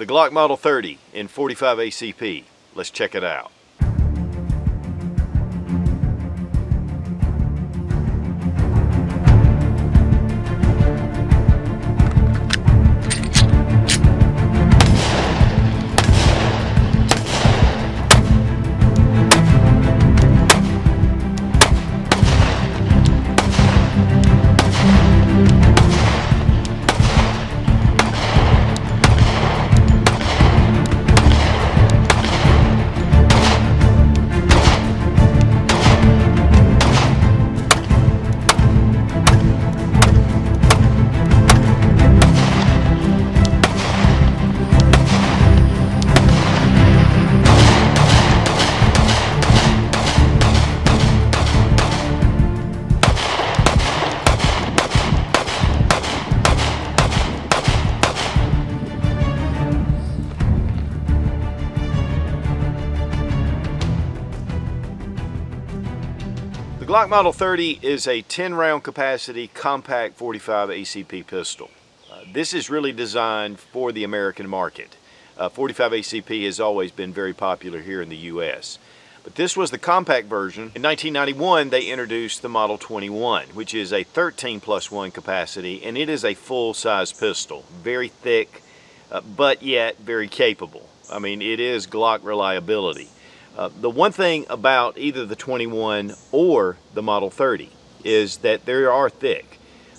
The Glock Model 30 in 45 ACP. Let's check it out. Glock Model 30 is a 10 round capacity compact 45 ACP pistol. Uh, this is really designed for the American market. Uh, 45 ACP has always been very popular here in the US. But this was the compact version. In 1991 they introduced the Model 21 which is a 13 plus 1 capacity and it is a full size pistol. Very thick uh, but yet very capable. I mean it is Glock reliability. Uh, the one thing about either the 21 or the Model 30 is that they are thick,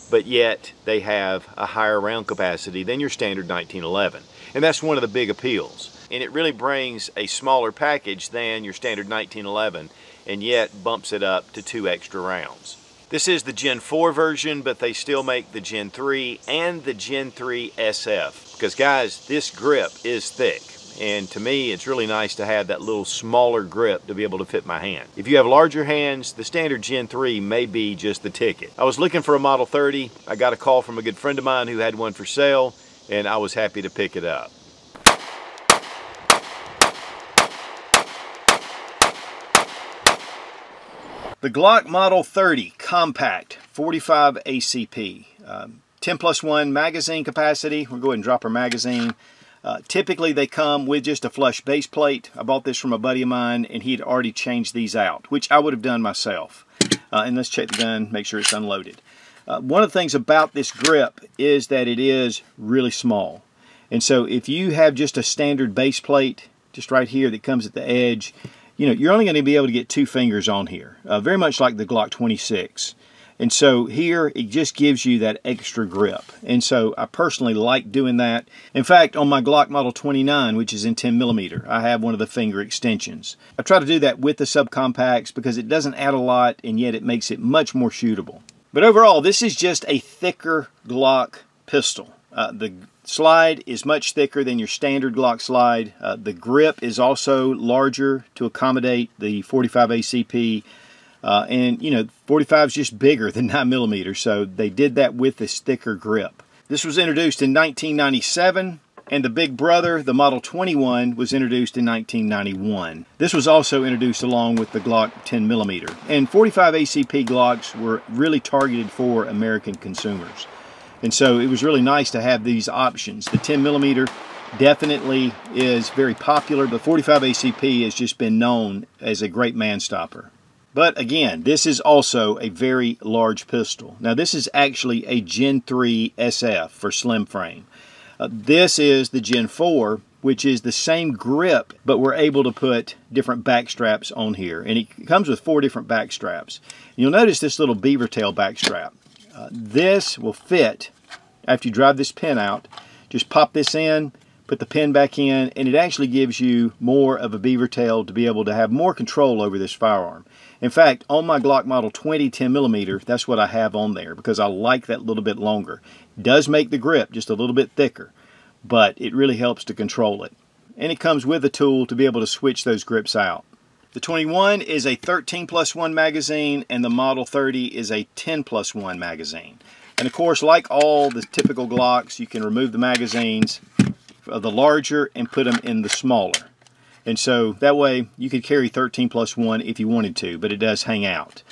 but yet they have a higher round capacity than your standard 1911. And that's one of the big appeals. And it really brings a smaller package than your standard 1911 and yet bumps it up to two extra rounds. This is the Gen 4 version, but they still make the Gen 3 and the Gen 3 SF. Because guys, this grip is thick and to me it's really nice to have that little smaller grip to be able to fit my hand. If you have larger hands, the standard Gen 3 may be just the ticket. I was looking for a Model 30. I got a call from a good friend of mine who had one for sale and I was happy to pick it up. The Glock Model 30 Compact 45 ACP. Um, 10 plus 1 magazine capacity. We'll go ahead and drop our magazine. Uh, typically they come with just a flush base plate. I bought this from a buddy of mine and he'd already changed these out, which I would have done myself. Uh, and let's check the gun, make sure it's unloaded. Uh, one of the things about this grip is that it is really small. And so if you have just a standard base plate, just right here that comes at the edge, you know, you're only going to be able to get two fingers on here, uh, very much like the Glock 26. And so here it just gives you that extra grip. And so I personally like doing that. In fact, on my Glock Model 29, which is in 10 millimeter, I have one of the finger extensions. I try to do that with the subcompacts because it doesn't add a lot and yet it makes it much more shootable. But overall, this is just a thicker Glock pistol. Uh, the slide is much thicker than your standard Glock slide. Uh, the grip is also larger to accommodate the 45 ACP uh, and, you know, 45 is just bigger than 9 millimeters, so they did that with this thicker grip. This was introduced in 1997, and the big brother, the Model 21, was introduced in 1991. This was also introduced along with the Glock 10 millimeter. And 45 ACP Glocks were really targeted for American consumers. And so it was really nice to have these options. The 10 millimeter definitely is very popular, but 45 ACP has just been known as a great man stopper. But again, this is also a very large pistol. Now this is actually a Gen 3 SF for slim frame. Uh, this is the Gen 4, which is the same grip, but we're able to put different back straps on here. And it comes with four different back straps. You'll notice this little beaver tail back strap. Uh, this will fit after you drive this pin out. Just pop this in, put the pin back in, and it actually gives you more of a beaver tail to be able to have more control over this firearm. In fact, on my Glock Model 20 10 millimeter, that's what I have on there because I like that little bit longer. It does make the grip just a little bit thicker, but it really helps to control it. And it comes with a tool to be able to switch those grips out. The 21 is a 13 plus 1 magazine and the Model 30 is a 10 plus 1 magazine. And of course, like all the typical Glocks, you can remove the magazines of the larger and put them in the smaller. And so that way you could carry 13 plus 1 if you wanted to, but it does hang out.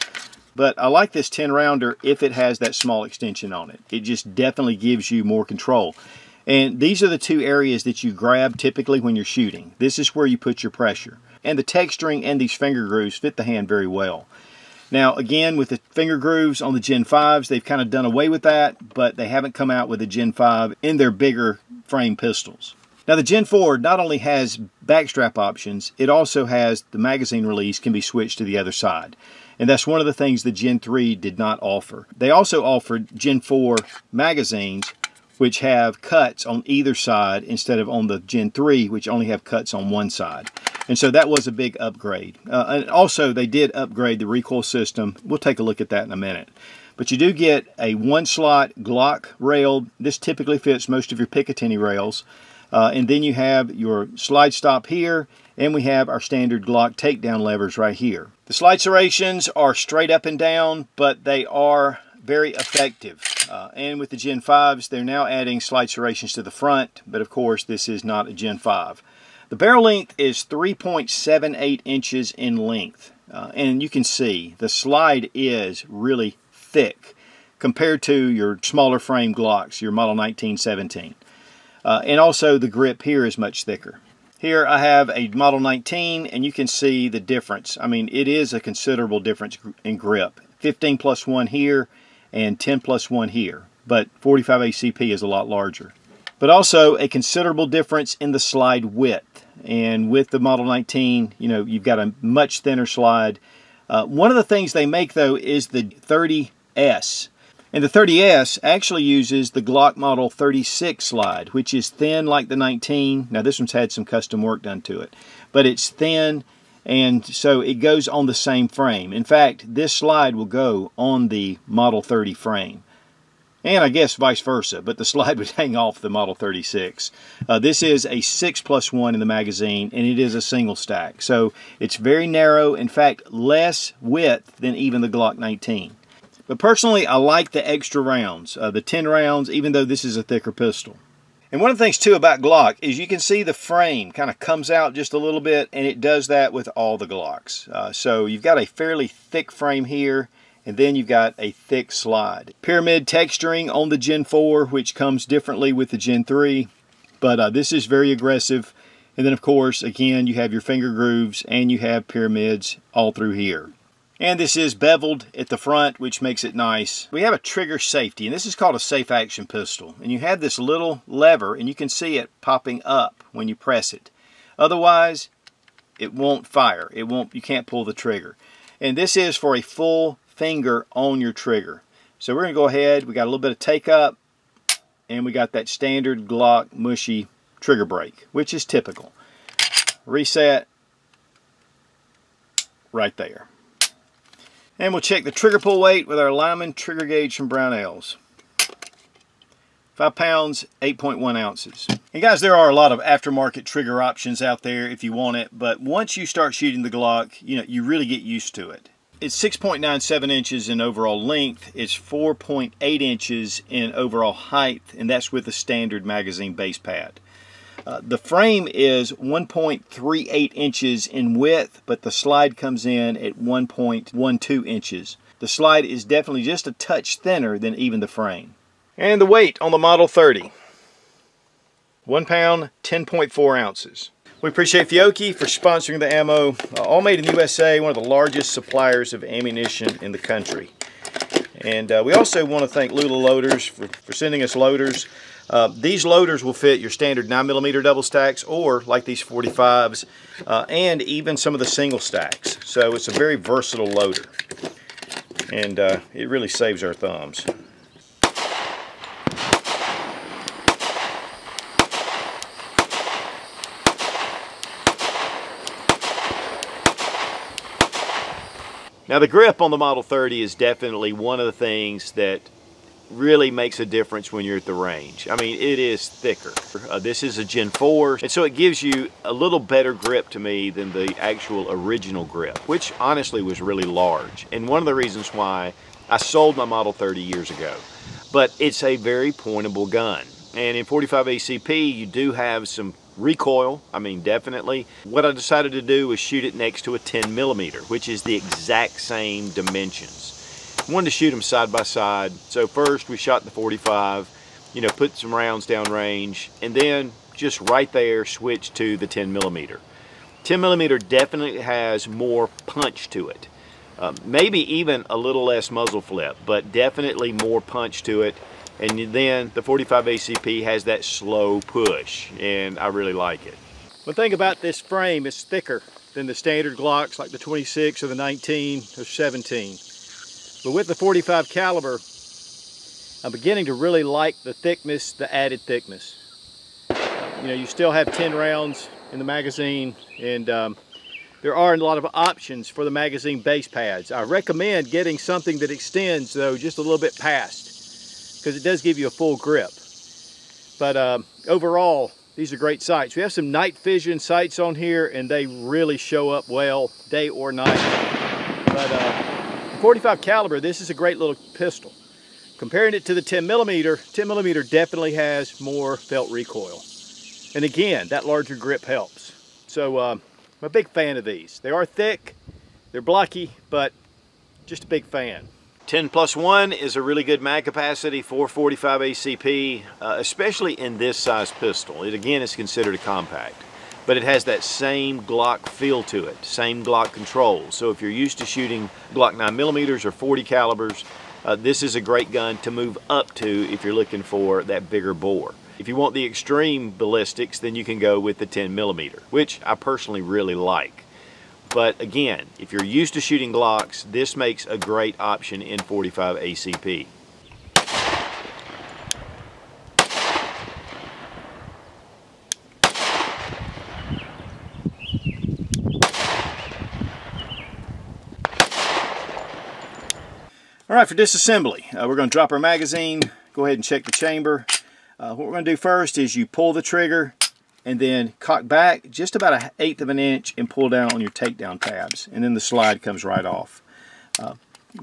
But I like this 10 rounder if it has that small extension on it. It just definitely gives you more control. And these are the two areas that you grab typically when you're shooting. This is where you put your pressure. And the texturing and these finger grooves fit the hand very well. Now, again, with the finger grooves on the Gen 5s, they've kind of done away with that, but they haven't come out with the Gen 5 in their bigger frame pistols. Now, the Gen 4 not only has backstrap options, it also has the magazine release can be switched to the other side. And that's one of the things the Gen 3 did not offer. They also offered Gen 4 magazines which have cuts on either side instead of on the Gen 3, which only have cuts on one side. And so that was a big upgrade. Uh, and also, they did upgrade the recoil system. We'll take a look at that in a minute. But you do get a one slot Glock rail. This typically fits most of your Picatinny rails. Uh, and then you have your slide stop here, and we have our standard Glock takedown levers right here. The slide serrations are straight up and down, but they are very effective. Uh, and with the Gen 5s, they're now adding slide serrations to the front, but of course this is not a Gen 5. The barrel length is 3.78 inches in length. Uh, and you can see the slide is really thick compared to your smaller frame Glocks, your Model 1917. Uh, and also the grip here is much thicker. Here I have a Model 19 and you can see the difference. I mean it is a considerable difference in grip. 15 plus 1 here and 10 plus 1 here, but 45 ACP is a lot larger. But also a considerable difference in the slide width. And with the Model 19, you know, you've got a much thinner slide. Uh, one of the things they make though is the 30S. And the 30S actually uses the Glock Model 36 slide, which is thin like the 19. Now this one's had some custom work done to it, but it's thin and so it goes on the same frame. In fact, this slide will go on the Model 30 frame. And I guess vice versa, but the slide would hang off the Model 36. Uh, this is a 6 plus 1 in the magazine, and it is a single stack. So it's very narrow, in fact, less width than even the Glock 19. But personally, I like the extra rounds, uh, the 10 rounds, even though this is a thicker pistol. And one of the things too about Glock is you can see the frame kind of comes out just a little bit and it does that with all the Glocks. Uh, so you've got a fairly thick frame here and then you've got a thick slide. Pyramid texturing on the Gen 4 which comes differently with the Gen 3 but uh, this is very aggressive and then of course again you have your finger grooves and you have pyramids all through here. And this is beveled at the front, which makes it nice. We have a trigger safety, and this is called a safe action pistol. And you have this little lever, and you can see it popping up when you press it. Otherwise, it won't fire. It won't. You can't pull the trigger. And this is for a full finger on your trigger. So we're going to go ahead. We got a little bit of take up, and we got that standard Glock mushy trigger break, which is typical. Reset right there. And we'll check the trigger pull weight with our Lyman trigger gauge from Brownells. 5 pounds, 8.1 ounces. And guys, there are a lot of aftermarket trigger options out there if you want it, but once you start shooting the Glock, you know, you really get used to it. It's 6.97 inches in overall length. It's 4.8 inches in overall height, and that's with a standard magazine base pad. Uh, the frame is 1.38 inches in width, but the slide comes in at 1.12 inches. The slide is definitely just a touch thinner than even the frame. And the weight on the Model 30. 1 pound, 10.4 ounces. We appreciate Fiocchi for sponsoring the ammo. Uh, all made in the USA, one of the largest suppliers of ammunition in the country. And uh, we also want to thank Lula Loaders for, for sending us loaders. Uh, these loaders will fit your standard 9mm double stacks or like these 45s uh, and even some of the single stacks. So it's a very versatile loader and uh, it really saves our thumbs. Now the grip on the Model 30 is definitely one of the things that really makes a difference when you're at the range. I mean, it is thicker. Uh, this is a Gen 4, and so it gives you a little better grip to me than the actual original grip, which honestly was really large. And one of the reasons why I sold my Model 30 years ago. But it's a very pointable gun. And in 45 ACP, you do have some recoil, I mean, definitely. What I decided to do was shoot it next to a 10 millimeter, which is the exact same dimensions wanted to shoot them side by side. So first we shot the 45 you know, put some rounds down range, and then just right there switch to the 10 millimeter. 10 millimeter definitely has more punch to it. Um, maybe even a little less muzzle flip, but definitely more punch to it. And then the 45 ACP has that slow push, and I really like it. One thing about this frame, is thicker than the standard Glocks like the 26 or the 19 or 17. But with the 45 caliber, I'm beginning to really like the thickness, the added thickness. You know, you still have 10 rounds in the magazine and um, there are a lot of options for the magazine base pads. I recommend getting something that extends though just a little bit past because it does give you a full grip. But um, overall, these are great sights. We have some night vision sights on here and they really show up well day or night. But uh, 45 caliber, this is a great little pistol. Comparing it to the 10 millimeter, 10 millimeter definitely has more felt recoil. And again, that larger grip helps. So um, I'm a big fan of these. They are thick, they're blocky, but just a big fan. 10 plus 1 is a really good mag capacity for 45 ACP, uh, especially in this size pistol. It again is considered a compact, but it has that same Glock feel to it, same Glock controls. So if you're used to shooting Glock 9 millimeters or 40 calibers, uh, this is a great gun to move up to if you're looking for that bigger bore. If you want the extreme ballistics, then you can go with the 10 millimeter, which I personally really like. But again, if you're used to shooting Glocks, this makes a great option in 45 ACP. Right, for disassembly, uh, we're going to drop our magazine, go ahead and check the chamber. Uh, what we're going to do first is you pull the trigger and then cock back just about an eighth of an inch and pull down on your takedown tabs and then the slide comes right off. Uh,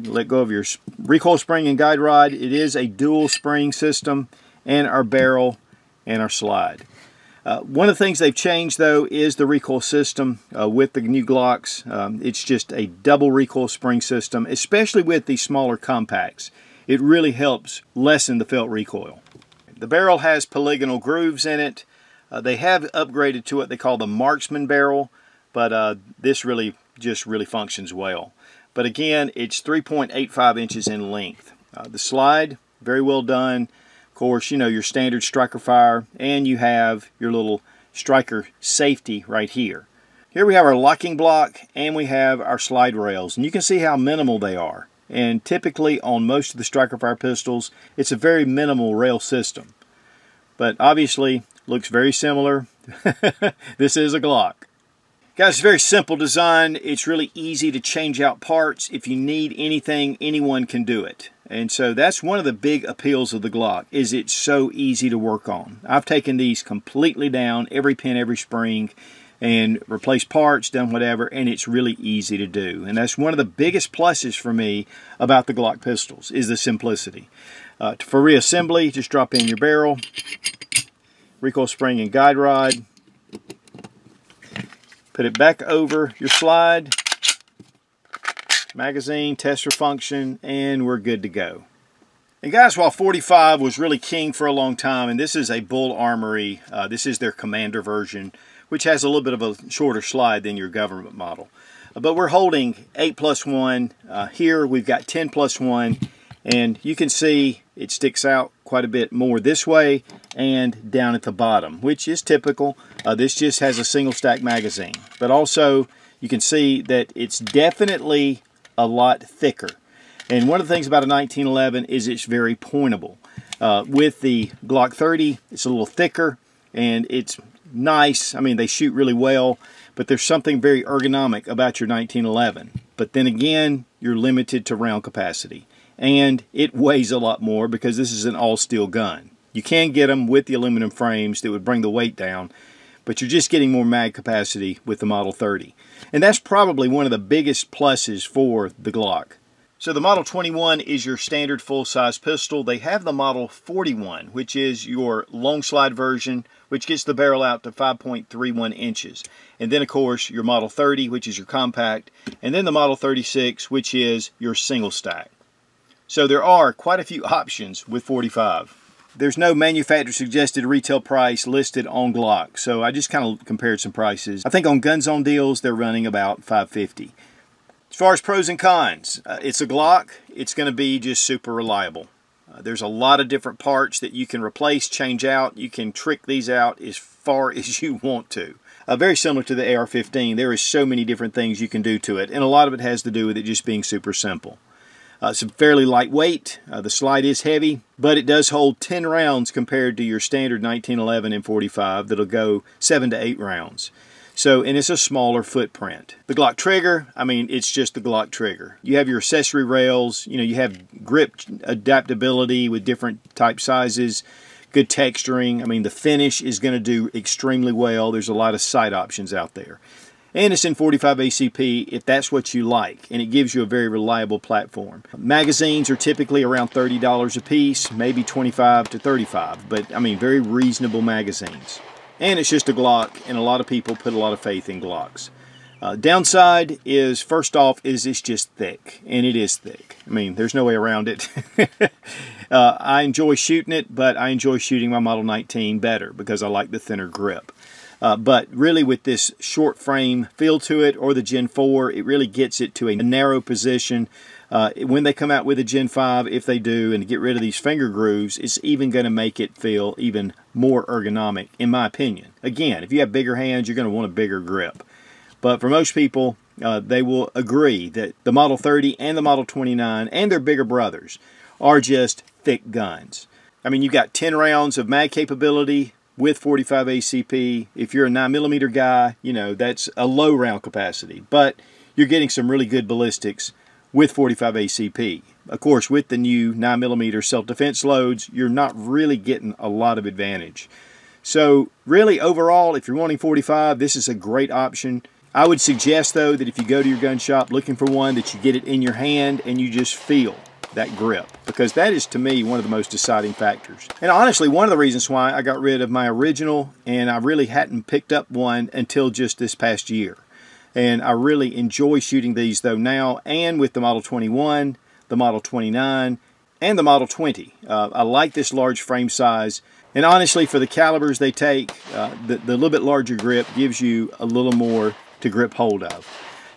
let go of your recoil spring and guide rod. It is a dual spring system and our barrel and our slide. Uh, one of the things they've changed though is the recoil system uh, with the new Glocks. Um, it's just a double recoil spring system, especially with the smaller compacts. It really helps lessen the felt recoil. The barrel has polygonal grooves in it. Uh, they have upgraded to what they call the marksman barrel, but uh, this really just really functions well. But again, it's 3.85 inches in length. Uh, the slide, very well done. Course, you know, your standard striker fire, and you have your little striker safety right here. Here we have our locking block, and we have our slide rails, and you can see how minimal they are. And typically on most of the striker fire pistols it's a very minimal rail system. But obviously looks very similar. This is a Glock guys very simple design it's really easy to change out parts if you need anything anyone can do it and so that's one of the big appeals of the Glock is it's so easy to work on I've taken these completely down every pin every spring and replaced parts, done whatever, and it's really easy to do. And that's one of the biggest pluses for me about the Glock pistols, is the simplicity. Uh, for reassembly, just drop in your barrel, recoil spring and guide rod, put it back over your slide, magazine, tester function, and we're good to go. And guys, while 45 was really king for a long time, and this is a Bul Armory, uh, this is their Commander version, which has a little bit of a shorter slide than your government model. But we're holding 8 plus 1. Uh, here we've got 10 plus 1 and you can see it sticks out quite a bit more this way and down at the bottom, which is typical. Uh, this just has a single stack magazine. But also you can see that it's definitely a lot thicker. And one of the things about a 1911 is it's very pointable. Uh, with the Glock 30, it's a little thicker and it's nice. I mean, they shoot really well, but there's something very ergonomic about your 1911. But then again, you're limited to round capacity. And it weighs a lot more because this is an all-steel gun. You can get them with the aluminum frames that would bring the weight down, but you're just getting more mag capacity with the Model 30. And that's probably one of the biggest pluses for the Glock. So the Model 21 is your standard full-size pistol. They have the Model 41, which is your long slide version, which gets the barrel out to 5.31 inches. And then, of course, your Model 30, which is your compact, and then the Model 36, which is your single stack. So there are quite a few options with 45. there's no manufacturer suggested retail price listed on Glock, so I just kind of compared some prices. I think on Guns on Deals they're running about 550. As far as pros and cons, uh, it's a Glock. It's going to be just super reliable. Uh, there's a lot of different parts that you can replace, change out. You can trick these out as far as you want to. Uh, very similar to the AR-15, there is so many different things you can do to it, and a lot of it has to do with it just being super simple. Uh, it's fairly lightweight. Uh, the slide is heavy, but it does hold 10 rounds compared to your standard 1911 M45 that'll go 7 to 8 rounds. So, and it's a smaller footprint. The Glock trigger, I mean, it's just the Glock trigger. You have your accessory rails, you know, you have grip adaptability with different type sizes, good texturing. I mean, the finish is going to do extremely well. There's a lot of sight options out there and it's in 45 ACP if that's what you like, and it gives you a very reliable platform. Magazines are typically around $30 a piece, maybe 25 to 35, but I mean very reasonable magazines. And it's just a Glock, and a lot of people put a lot of faith in Glocks. Uh, downside is, first off, is it's just thick, and it is thick. I mean, there's no way around it. uh, I enjoy shooting it, but I enjoy shooting my Model 19 better because I like the thinner grip. Uh, but really with this short frame feel to it or the Gen 4, it really gets it to a narrow position. Uh, when they come out with a Gen 5, if they do, and get rid of these finger grooves, it's even going to make it feel even more ergonomic, in my opinion. Again, if you have bigger hands, you're going to want a bigger grip. But for most people, uh, they will agree that the Model 30 and the Model 29 and their bigger brothers are just thick guns. I mean, you've got 10 rounds of mag capability, with 45 ACP. If you're a 9mm guy, you know, that's a low round capacity, but you're getting some really good ballistics with 45 ACP. Of course, with the new 9mm self-defense loads, you're not really getting a lot of advantage. So really, overall, if you're wanting 45, this is a great option. I would suggest, though, that if you go to your gun shop looking for one, that you get it in your hand and you just feel that grip because that is to me one of the most deciding factors. And honestly, one of the reasons why I got rid of my original and I really hadn't picked up one until just this past year. And I really enjoy shooting these though now and with the Model 21, the Model 29, and the Model 20. Uh, I like this large frame size. And honestly, for the calibers they take, uh, the, the little bit larger grip gives you a little more to grip hold of.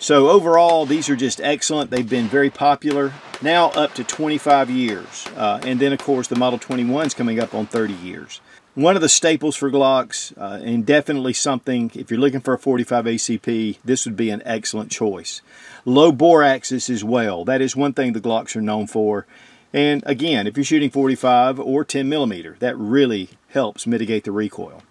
So overall, these are just excellent. They've been very popular, now up to 25 years. Uh, and then, of course, the Model 21 is coming up on 30 years. One of the staples for Glocks, uh, and definitely something, if you're looking for a 45 ACP, this would be an excellent choice. Low bore axis as well. That is one thing the Glocks are known for. And again, if you're shooting 45 or 10 millimeter, that really helps mitigate the recoil.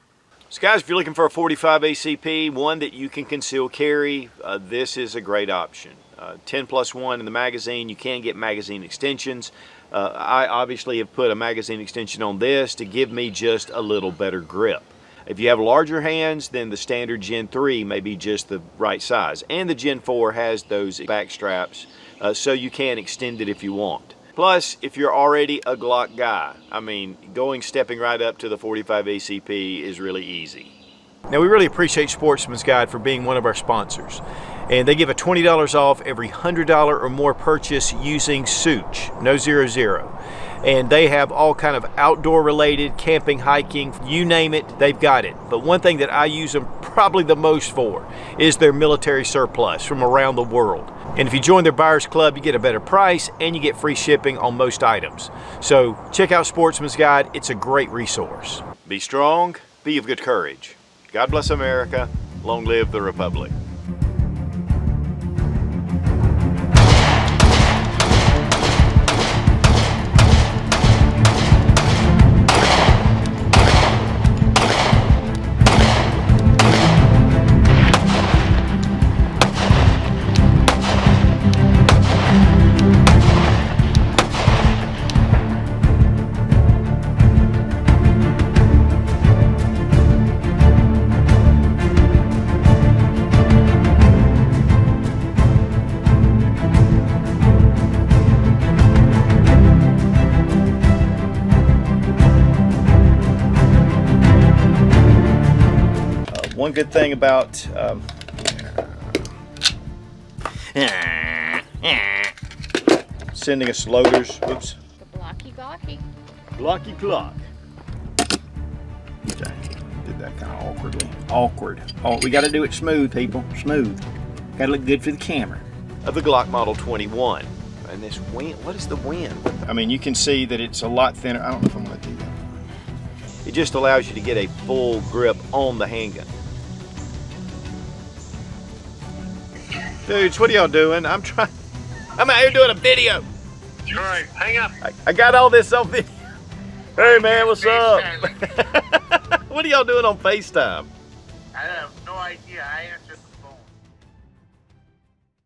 So guys, if you're looking for a 45 ACP, one that you can conceal carry, uh, this is a great option. Uh, 10 plus 1 in the magazine, you can get magazine extensions. Uh, I obviously have put a magazine extension on this to give me just a little better grip. If you have larger hands, then the standard Gen 3 may be just the right size. And the Gen 4 has those back straps, uh, so you can extend it if you want. Plus, if you're already a Glock guy, I mean, going stepping right up to the 45 ACP is really easy. Now, we really appreciate Sportsman's Guide for being one of our sponsors. And they give a $20 off every $100 or more purchase using Sootch, no zero zero. And they have all kind of outdoor related, camping, hiking, you name it, they've got it. But one thing that I use them probably the most for is their military surplus from around the world. And if you join their buyers club, you get a better price and you get free shipping on most items. So check out Sportsman's Guide. It's a great resource. Be strong, be of good courage. God bless America. Long live the Republic. Good thing about um, sending us loaders, whoops. The blocky glocky. Blocky clock. that kind of awkwardly. Awkward. Oh, we got to do it smooth, people. Smooth. Got to look good for the camera. Of the Glock Model 21. And this wind, what is the wind? I mean, you can see that it's a lot thinner. I don't know if I'm going to do that. It just allows you to get a full grip on the handgun. Dudes, what are y'all doing? I'm trying. I'm out here doing a video. Troy, hang up. I, I got all this on video. Hey man, what's up? What are y'all doing on FaceTime? I have no idea. I